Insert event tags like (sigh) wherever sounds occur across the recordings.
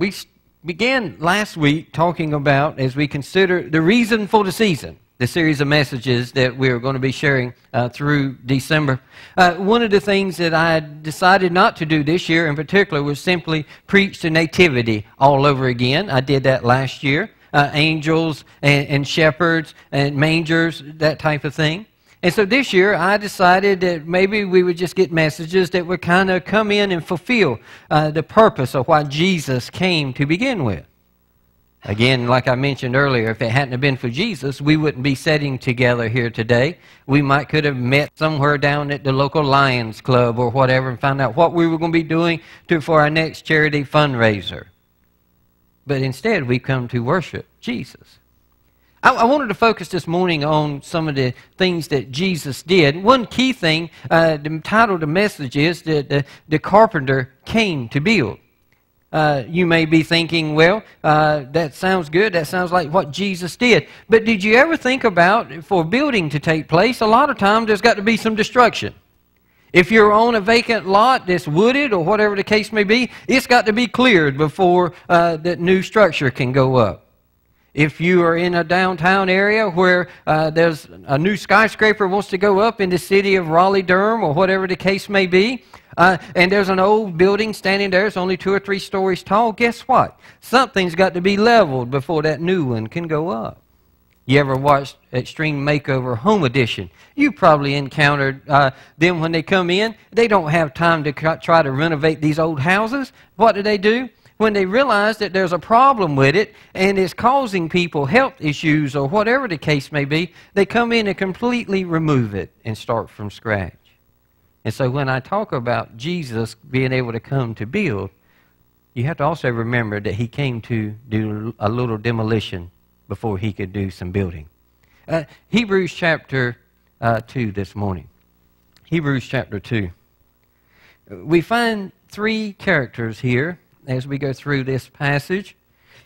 we began last week talking about, as we consider the reason for the season, the series of messages that we're going to be sharing uh, through December. Uh, one of the things that I decided not to do this year in particular was simply preach the nativity all over again. I did that last year. Uh, angels and, and shepherds and mangers, that type of thing. And so this year, I decided that maybe we would just get messages that would kind of come in and fulfill uh, the purpose of why Jesus came to begin with. Again, like I mentioned earlier, if it hadn't have been for Jesus, we wouldn't be sitting together here today. We might could have met somewhere down at the local Lions Club or whatever and found out what we were going to be doing to, for our next charity fundraiser. But instead, we come to worship Jesus. I, I, wanted to focus this morning on some of the things that Jesus did. One key thing, uh, the title of the message is that the, the carpenter came to build. Uh, you may be thinking, well, uh, that sounds good. That sounds like what Jesus did. But did you ever think about for building to take place, a lot of times there's got to be some destruction. If you're on a vacant lot that's wooded or whatever the case may be, it's got to be cleared before uh, that new structure can go up. If you are in a downtown area where uh, there's a new skyscraper wants to go up in the city of Raleigh, Durham, or whatever the case may be, uh, and there's an old building standing there, it's only two or three stories tall, guess what? Something's got to be leveled before that new one can go up. You ever watched Extreme Makeover Home Edition? You probably encountered uh, them when they come in. They don't have time to try to renovate these old houses. What do they do? When they realize that there's a problem with it and it's causing people health issues or whatever the case may be, they come in and completely remove it and start from scratch. And so when I talk about Jesus being able to come to build, you have to also remember that he came to do a little demolition before he could do some building. Uh, Hebrews chapter uh, 2 this morning. Hebrews chapter 2. We find three characters here as we go through this passage.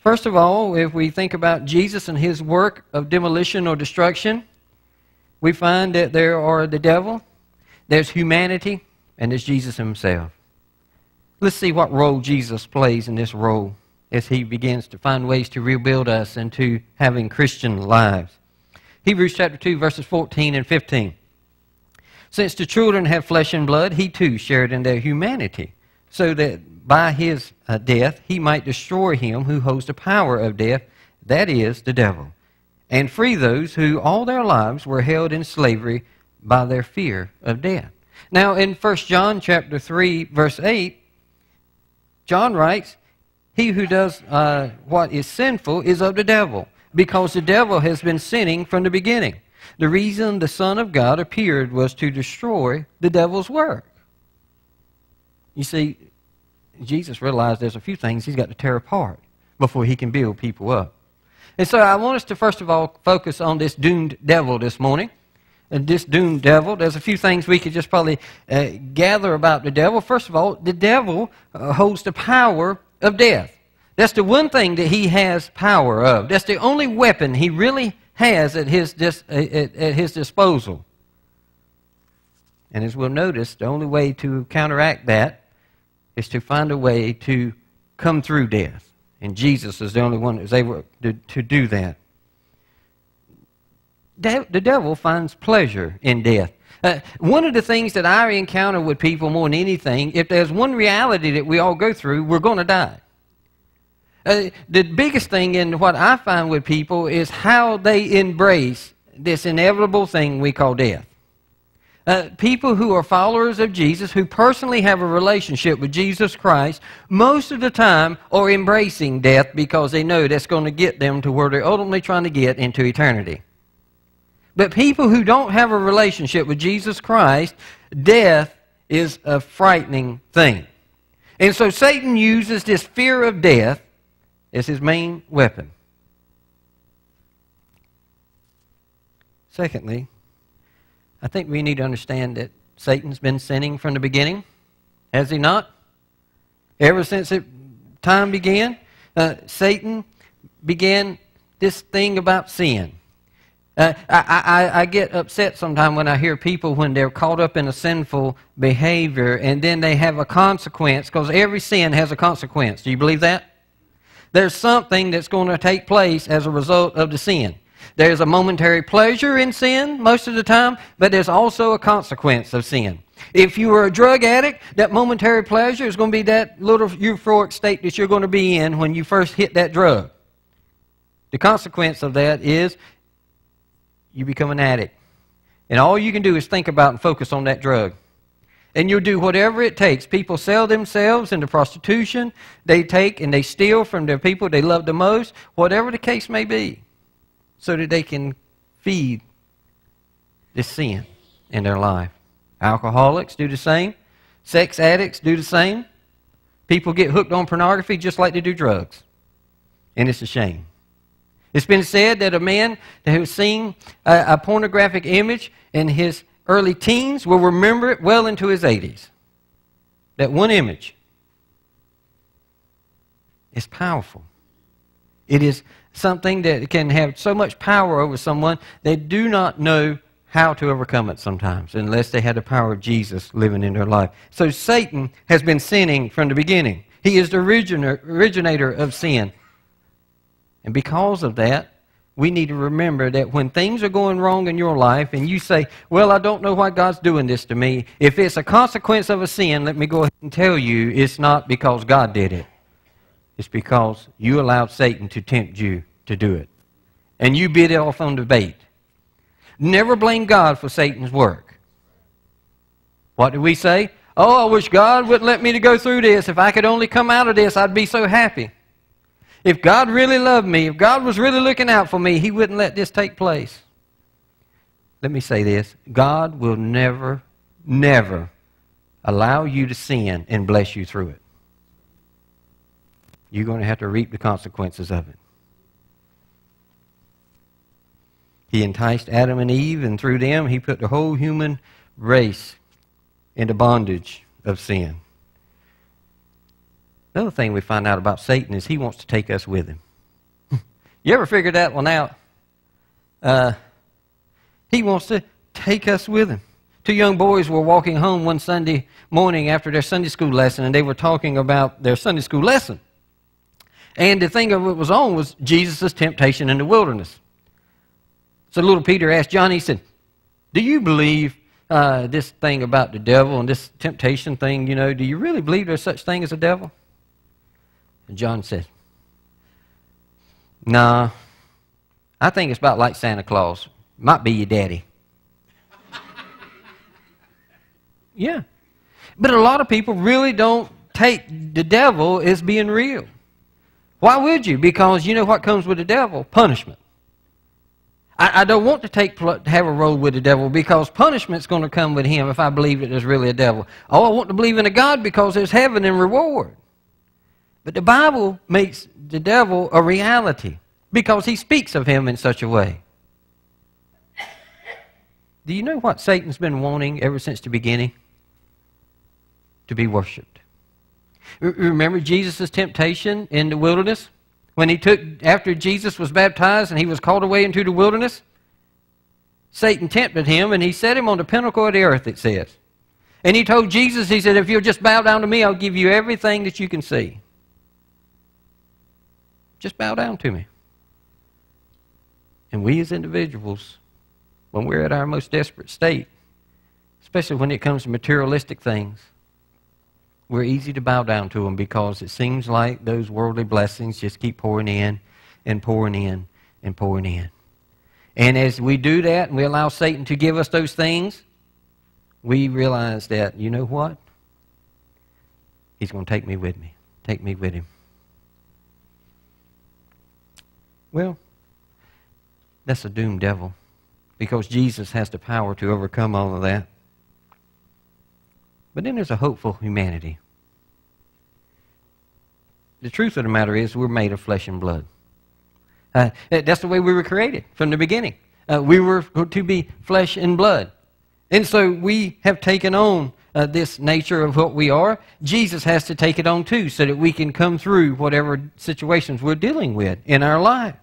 First of all, if we think about Jesus and his work of demolition or destruction, we find that there are the devil, there's humanity, and there's Jesus himself. Let's see what role Jesus plays in this role as he begins to find ways to rebuild us into having Christian lives. Hebrews chapter 2, verses 14 and 15. Since the children have flesh and blood, he too shared in their humanity, so that by his uh, death he might destroy him who holds the power of death, that is, the devil, and free those who all their lives were held in slavery by their fear of death. Now, in 1 John chapter 3, verse 8, John writes, He who does uh, what is sinful is of the devil, because the devil has been sinning from the beginning. The reason the Son of God appeared was to destroy the devil's work. You see, Jesus realized there's a few things he's got to tear apart before he can build people up. And so I want us to first of all focus on this doomed devil this morning. And this doomed devil, there's a few things we could just probably uh, gather about the devil. First of all, the devil uh, holds the power of death. That's the one thing that he has power of. That's the only weapon he really has at his, dis, at, at his disposal. And as we'll notice, the only way to counteract that is to find a way to come through death. And Jesus is the only one that's able to, to do that. De- the devil finds pleasure in death. Uh, one of the things that I encounter with people more than anything, if there's one reality that we all go through, we're going to die. Uh, the biggest thing in what I find with people is how they embrace this inevitable thing we call death. Uh, people who are followers of Jesus, who personally have a relationship with Jesus Christ, most of the time are embracing death because they know that's going to get them to where they're ultimately trying to get into eternity. But people who don't have a relationship with Jesus Christ, death is a frightening thing. And so Satan uses this fear of death as his main weapon. Secondly, I think we need to understand that Satan's been sinning from the beginning. Has he not? Ever since it, time began, uh, Satan began this thing about sin. Uh, I, I, I, get upset sometimes when I hear people when they're caught up in a sinful behavior and then they have a consequence because every sin has a consequence. Do you believe that? There's something that's going to take place as a result of the sin. There's a momentary pleasure in sin most of the time, but there's also a consequence of sin. If you were a drug addict, that momentary pleasure is going to be that little euphoric state that you're going to be in when you first hit that drug. The consequence of that is you become an addict. And all you can do is think about and focus on that drug. And you'll do whatever it takes. People sell themselves into prostitution. They take and they steal from the people they love the most, whatever the case may be, so that they can feed this sin in their life. Alcoholics do the same. Sex addicts do the same. People get hooked on pornography just like they do drugs. And it's a shame. It's been said that a man who has seen a, a pornographic image in his early teens will remember it well into his 80s. That one image is powerful. It is something that can have so much power over someone they do not know how to overcome it sometimes unless they had the power of Jesus living in their life. So Satan has been sinning from the beginning. He is the originator of sin. And because of that, we need to remember that when things are going wrong in your life and you say, Well, I don't know why God's doing this to me, if it's a consequence of a sin, let me go ahead and tell you it's not because God did it. It's because you allowed Satan to tempt you to do it. And you bit it off on the bait. Never blame God for Satan's work. What do we say? Oh, I wish God wouldn't let me to go through this. If I could only come out of this, I'd be so happy. If God really loved me, if God was really looking out for me, He wouldn't let this take place. Let me say this God will never, never allow you to sin and bless you through it. You're going to have to reap the consequences of it. He enticed Adam and Eve, and through them, he put the whole human race into bondage of sin. Another thing we find out about Satan is he wants to take us with him. (laughs) you ever figured that one out? Uh, he wants to take us with him. Two young boys were walking home one Sunday morning after their Sunday school lesson, and they were talking about their Sunday school lesson. And the thing of it was on was Jesus' temptation in the wilderness. So little Peter asked John, he said, Do you believe uh, this thing about the devil and this temptation thing, you know, do you really believe there's such thing as a devil? And John said, Nah, I think it's about like Santa Claus. Might be your daddy. (laughs) yeah. But a lot of people really don't take the devil as being real. Why would you? Because you know what comes with the devil? Punishment. I, I don't want to take have a role with the devil because punishment's going to come with him if I believe that there's really a devil. Oh, I want to believe in a God because there's heaven and reward. But the Bible makes the devil a reality because he speaks of him in such a way. Do you know what Satan's been wanting ever since the beginning? To be worshiped. Remember Jesus' temptation in the wilderness? when he took, after Jesus was baptized and he was called away into the wilderness, Satan tempted him and he set him on the pinnacle of the earth, it says. And he told Jesus, he said, if you'll just bow down to me, I'll give you everything that you can see. Just bow down to me. And we as individuals, when we're at our most desperate state, especially when it comes to materialistic things, we're easy to bow down to them because it seems like those worldly blessings just keep pouring in and pouring in and pouring in. And as we do that and we allow Satan to give us those things, we realize that, you know what? He's going to take me with me. Take me with him. Well, that's a doomed devil because Jesus has the power to overcome all of that. But then there's a hopeful humanity. The truth of the matter is, we're made of flesh and blood. Uh, that's the way we were created from the beginning. Uh, we were to be flesh and blood. And so we have taken on uh, this nature of what we are. Jesus has to take it on too so that we can come through whatever situations we're dealing with in our life.